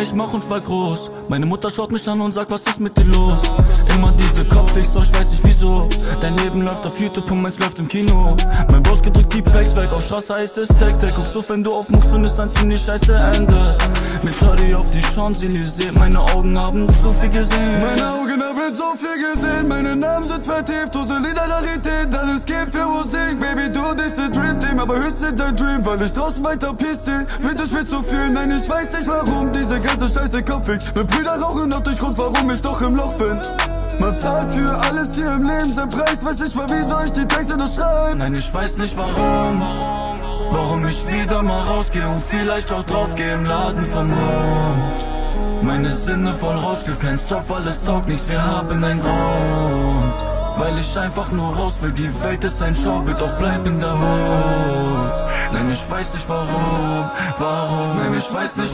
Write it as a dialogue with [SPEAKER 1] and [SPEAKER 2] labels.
[SPEAKER 1] ich mach uns bald groß. Meine Mutter schaut mich an und sagt, was ist mit dir los? Immer diese Kopfix, doch ich weiß nicht wieso. Dein Leben läuft auf YouTube und meins läuft im Kino. Mein Boss gedrückt die Packs weg, auf Straße heißt es Tech. Guckst auf, wenn du aufmuchst, findest ein ziemlich scheiße Ende. Mit Shorty auf die Champs-Élysées, meine Augen haben zu viel gesehen.
[SPEAKER 2] Meine Augen haben so viel gesehen, meine Namen sind vertieft, unsere Solidarität, alles geht für Musik, aber höchstens dein Dream, weil ich draußen weiter piste, Winter spielt zu viel, nein, ich weiß nicht warum, diese ganze Scheiße Kopfweg, mit Brüder rauchen noch durch Grund, warum ich doch im Loch bin. Man zahlt für alles hier im Leben sein Preis, weiß nicht mal, wie soll ich die Texte noch schreiben.
[SPEAKER 1] Nein, ich weiß nicht warum. Warum ich wieder mal rausgehe und vielleicht auch draufgehe im Laden vom Mond. Meine Sinne voll Rauschgift, kein Stopp, weil es taugt nichts, wir haben einen Grund. Weil ich einfach nur raus will, die Welt ist ein Schaubild, doch bleib in der Hut. Nein, ich weiß nicht warum, warum, nein, ich weiß nicht